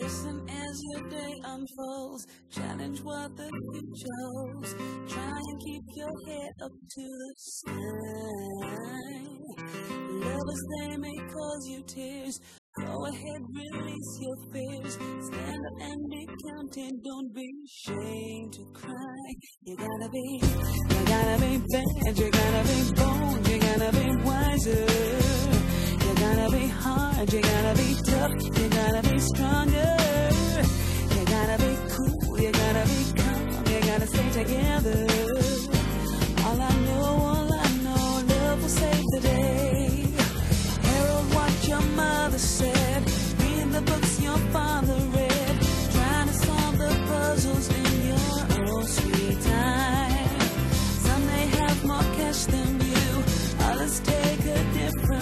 Listen as your day unfolds. Challenge what the future holds. Try and keep your head up to the sky. Lovers, they may cause you tears. Go ahead, release your fears. Stand up and be counted. Don't be ashamed to cry. You gotta be, you gotta be bad. You gotta be bold. You gotta be wiser. You gotta be hard. You gotta be tough. You gotta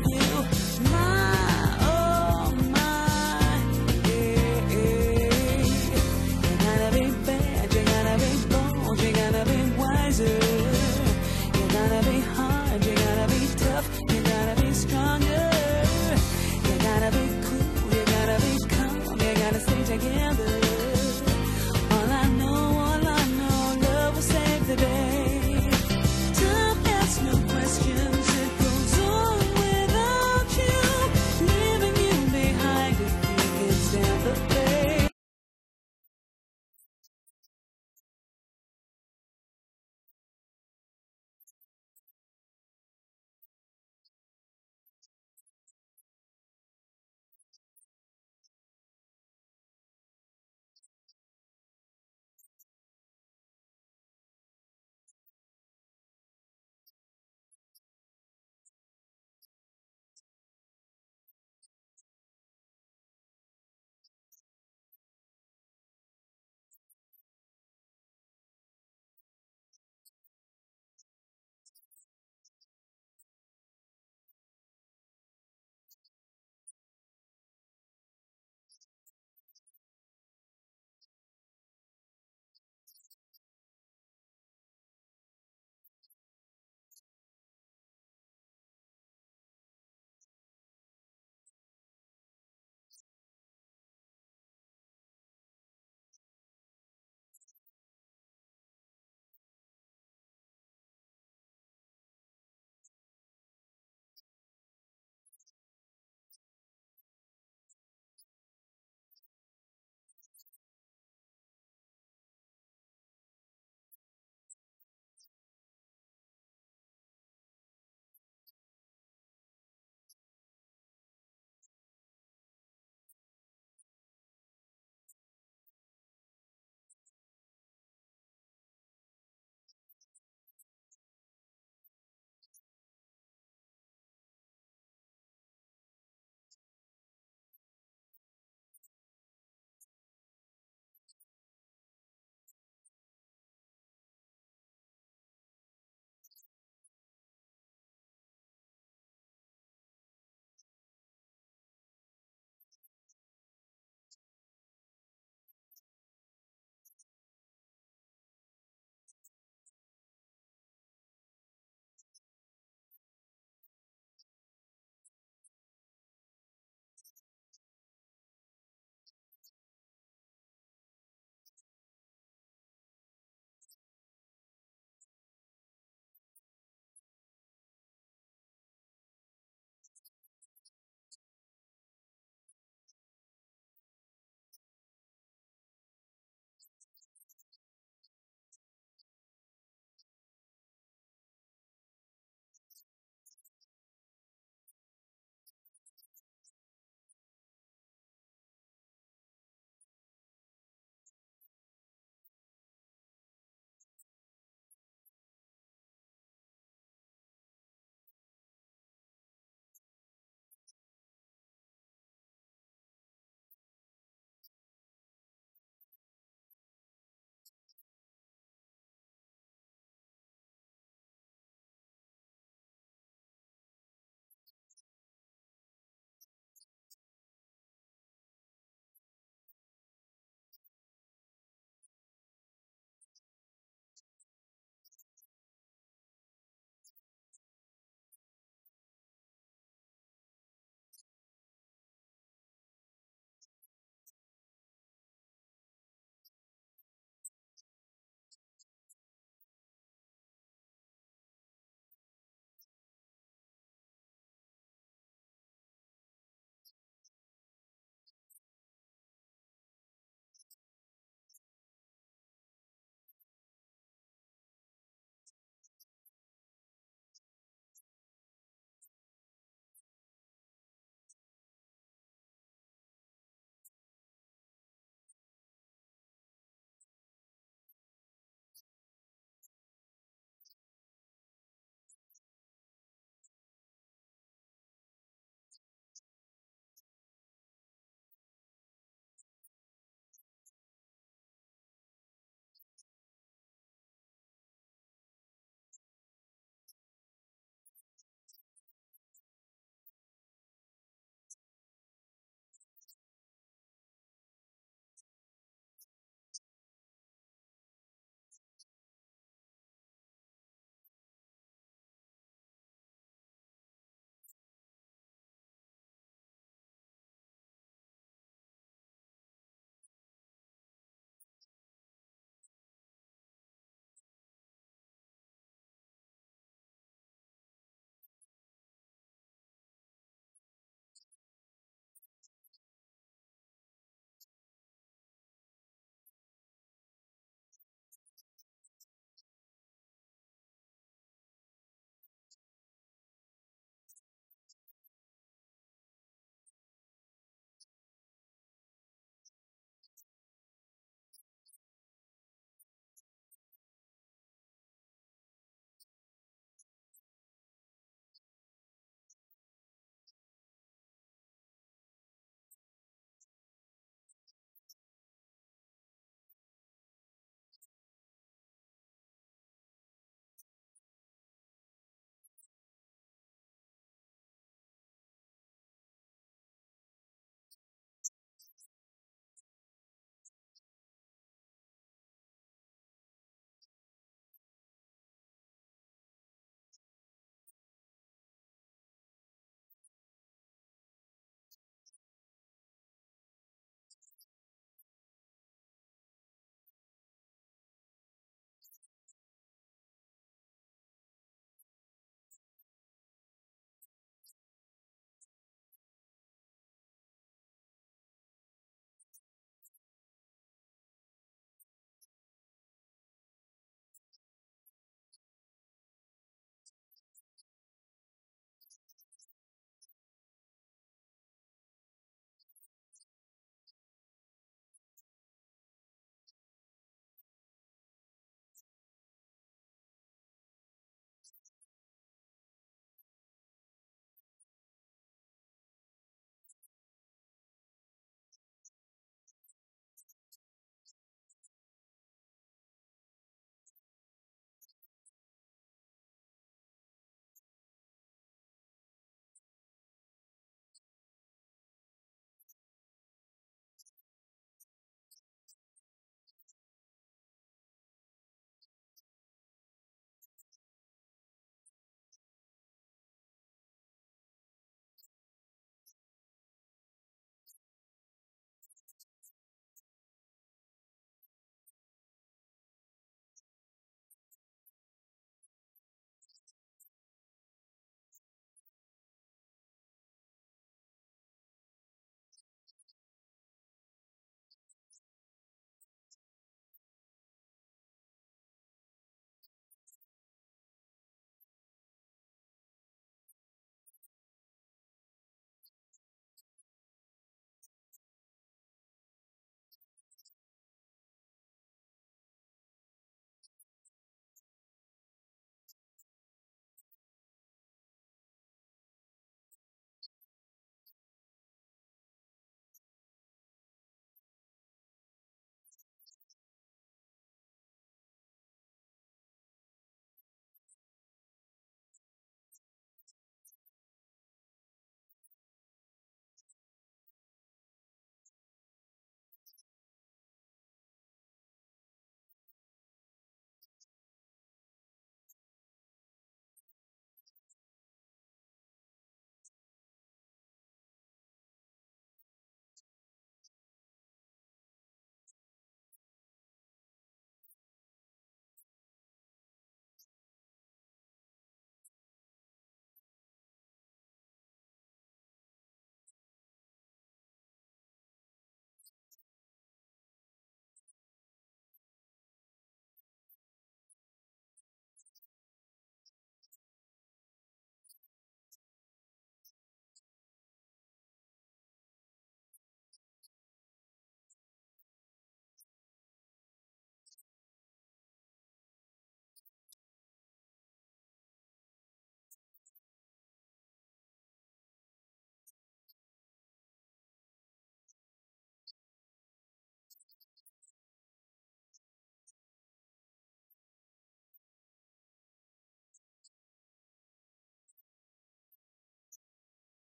time.